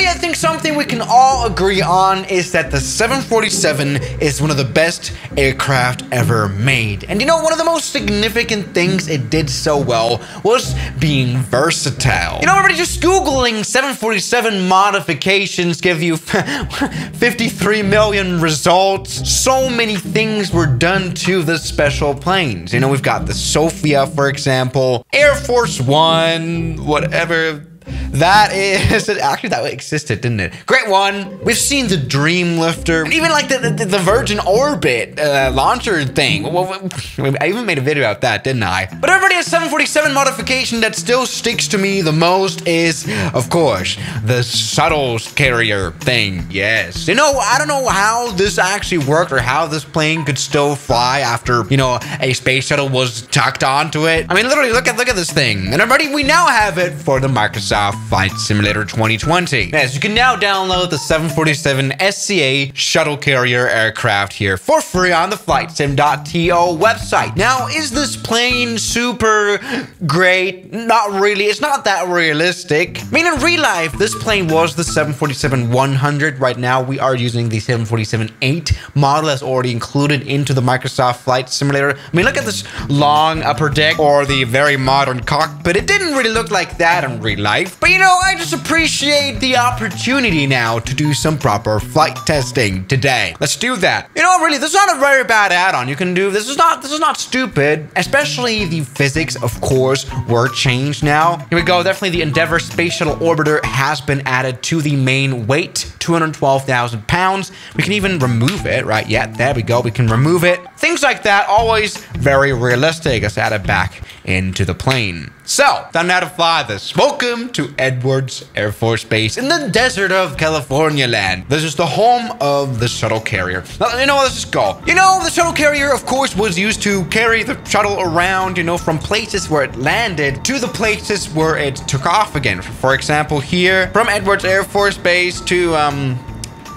I think something we can all agree on is that the 747 is one of the best aircraft ever made. And you know, one of the most significant things it did so well was being versatile. You know, already just Googling 747 modifications give you 53 million results. So many things were done to the special planes. You know, we've got the SOFIA, for example, Air Force One, whatever that is actually that existed, didn't it? Great one. We've seen the Dreamlifter, even like the the, the Virgin Orbit uh, launcher thing. I even made a video about that, didn't I? But everybody has 747 modification that still sticks to me the most is, of course, the shuttle carrier thing. Yes. You know, I don't know how this actually worked or how this plane could still fly after you know a space shuttle was tucked onto it. I mean, literally, look at look at this thing, and everybody, we now have it for the Microsoft Flight Simulator 2020. Yes, you can now download the 747 SCA shuttle carrier aircraft here for free on the flightsim.to website. Now, is this plane super great? Not really. It's not that realistic. I mean, in real life, this plane was the 747-100. Right now, we are using the 747-8 model that's already included into the Microsoft Flight Simulator. I mean, look at this long upper deck or the very modern cockpit. But it didn't really look like that in real life. But you know, I just appreciate the opportunity now to do some proper flight testing today. Let's do that. You know, really, this is not a very bad add-on you can do. This is not this is not stupid. Especially the physics, of course, were changed now. Here we go. Definitely the Endeavour Space Shuttle Orbiter has been added to the main weight, 212,000 pounds. We can even remove it, right? Yeah, there we go. We can remove it. Things like that, always very realistic. Let's add it back into the plane. So, time now to fly this. Welcome to Edwards Air Force Base in the desert of California land. This is the home of the shuttle carrier. Now, you know, let's just go. You know, the shuttle carrier, of course, was used to carry the shuttle around, you know, from places where it landed to the places where it took off again. For example, here from Edwards Air Force Base to, um,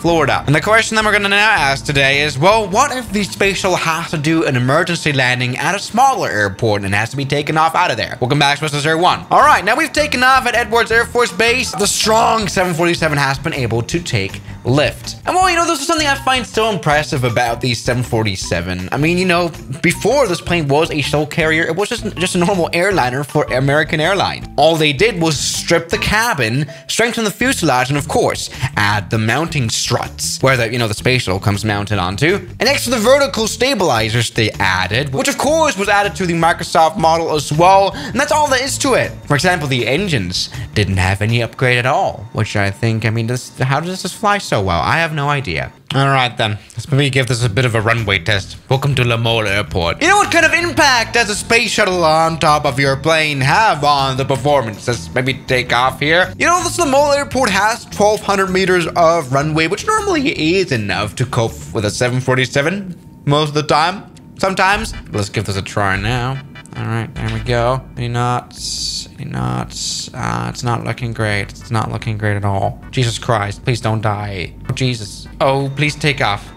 Florida. And the question that we're gonna now ask today is, well, what if the shuttle has to do an emergency landing at a smaller airport and has to be taken off out of there? Welcome back to Zero One. All right, now we've taken off at Edwards Air Force Base. The strong 747 has been able to take lift. And well, you know, this is something I find so impressive about the 747. I mean, you know, before this plane was a shuttle carrier, it was just, just a normal airliner for American Airlines. All they did was strip the cabin, strengthen the fuselage, and of course, add the mounting struts, where the, you know, the space shuttle comes mounted onto. And next to the vertical stabilizers they added, which of course was added to the Microsoft model as well. And that's all there is to it. For example, the engines didn't have any upgrade at all, which I think, I mean, this, how does this fly so well? I have no idea. All right then, let's maybe give this a bit of a runway test. Welcome to Lamole Airport. You know what kind of impact does a space shuttle on top of your plane have on the performance? Let's maybe take off here. You know, this Lamole Airport has 1,200 meters of runway, which normally is enough to cope with a 747 most of the time. Sometimes. Let's give this a try now. All right, there we go. Any knots? Any knots? Uh, it's not looking great. It's not looking great at all. Jesus Christ, please don't die. Oh, Jesus. Oh, please take off.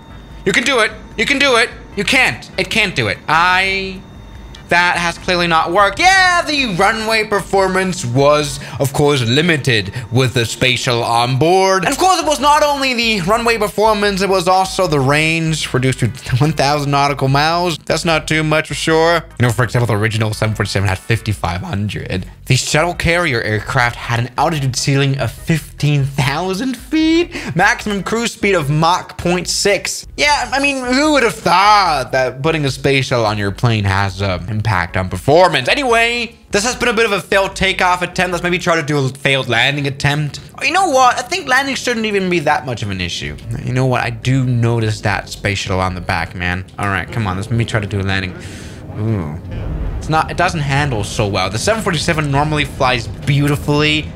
You can do it. You can do it. You can't. It can't do it. I that has clearly not worked. Yeah, the runway performance was, of course, limited with the spatial on board. And of course, it was not only the runway performance, it was also the range reduced to 1,000 nautical miles. That's not too much for sure. You know, for example, the original 747 had 5,500. The shuttle carrier aircraft had an altitude ceiling of 15,000 feet, maximum cruise speed of Mach 0.6. Yeah, I mean, who would have thought that putting a space shuttle on your plane has a impact on performance. Anyway, this has been a bit of a failed takeoff attempt. Let's maybe try to do a failed landing attempt. You know what? I think landing shouldn't even be that much of an issue. You know what? I do notice that space shuttle on the back, man. All right, come on. Let's maybe try to do a landing. Ooh. It's not, it doesn't handle so well. The 747 normally flies beautifully.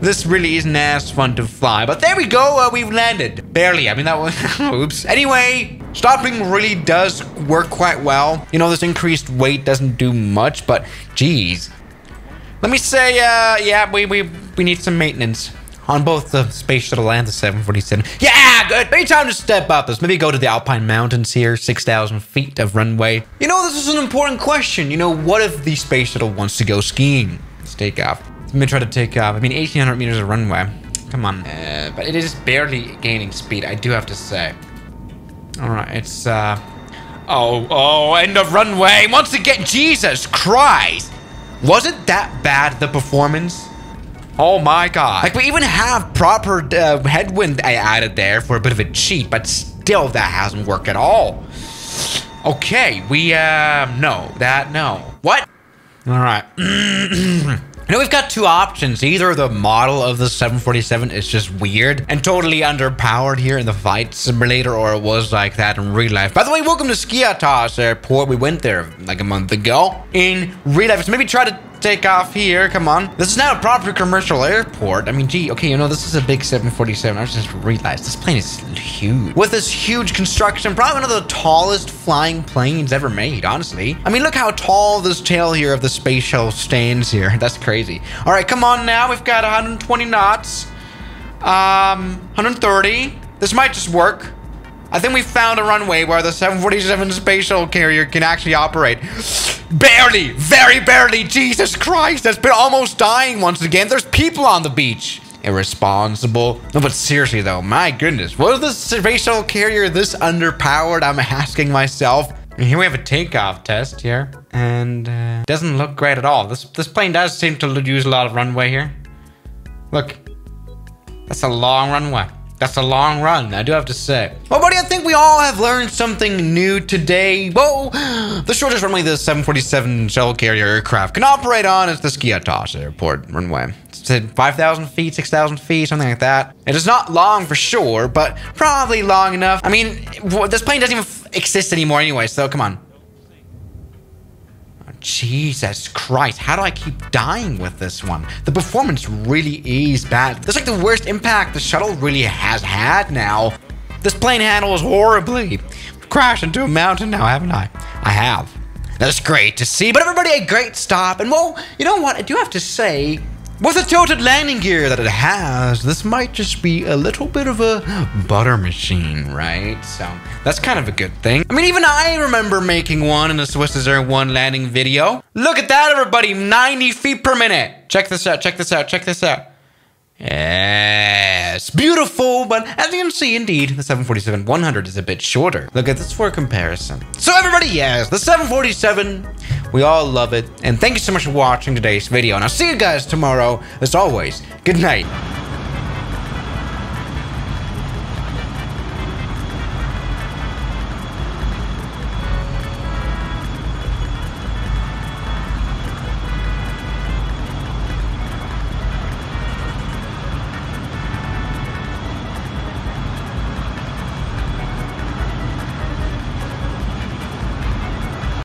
This really isn't as fun to fly, but there we go. Uh, we've landed. Barely. I mean, that was, oops. Anyway, Stopping really does work quite well. You know, this increased weight doesn't do much, but geez. Let me say, uh, yeah, we, we, we need some maintenance on both the Space Shuttle and the 747. Yeah, good. Maybe time to step up. Let's maybe go to the Alpine Mountains here, 6,000 feet of runway. You know, this is an important question. You know, what if the Space Shuttle wants to go skiing? Let's take off. Let me try to take off. I mean, 1,800 meters of runway. Come on. Uh, but it is barely gaining speed, I do have to say. Alright, it's, uh... Oh, oh, end of runway. Once again, Jesus Christ. Wasn't that bad, the performance? Oh my god. Like, we even have proper uh, headwind I added there for a bit of a cheat, but still that hasn't worked at all. Okay, we, uh, no. That, no. What? Alright. Know, we've got two options. Either the model of the 747 is just weird and totally underpowered here in the flight simulator, or it was like that in real life. By the way, welcome to Skiathos Airport. We went there like a month ago in real life. So maybe try to take off here. Come on. This is not a proper commercial airport. I mean, gee, okay, you know, this is a big 747. I just realized this plane is huge. With this huge construction, probably one of the tallest flying planes ever made, honestly. I mean, look how tall this tail here of the space shuttle stands here. That's crazy. All right, come on now. We've got 120 knots. Um, 130. This might just work. I think we found a runway where the 747 space shuttle carrier can actually operate. Barely, very barely. Jesus Christ, that's been almost dying once again. There's people on the beach. Irresponsible. No, but seriously though, my goodness, was the space shuttle carrier this underpowered? I'm asking myself. And here we have a takeoff test here, and uh, doesn't look great at all. This this plane does seem to use a lot of runway here. Look, that's a long runway. That's a long run, I do have to say. Well, buddy, I think we all have learned something new today. Whoa! The shortest runway the 747 shuttle carrier aircraft can operate on is the Skiathos Airport runway. It's 5,000 feet, 6,000 feet, something like that. It is not long for sure, but probably long enough. I mean, this plane doesn't even exist anymore anyway, so come on. Jesus Christ, how do I keep dying with this one? The performance really is bad. That's like the worst impact the shuttle really has had now. This plane handles horribly. Crashed into a mountain now, haven't I? I have. That's great to see, but everybody a great stop. And well, you know what? I do have to say, with the tilted landing gear that it has, this might just be a little bit of a butter machine, right? So that's kind of a good thing. I mean, even I remember making one in the Swiss Air 1 landing video. Look at that, everybody, 90 feet per minute. Check this out, check this out, check this out. Yes, beautiful, but as you can see, indeed, the 747-100 is a bit shorter. Look at this for comparison. So everybody, yes, the 747, we all love it. And thank you so much for watching today's video, and I'll see you guys tomorrow. As always, good night.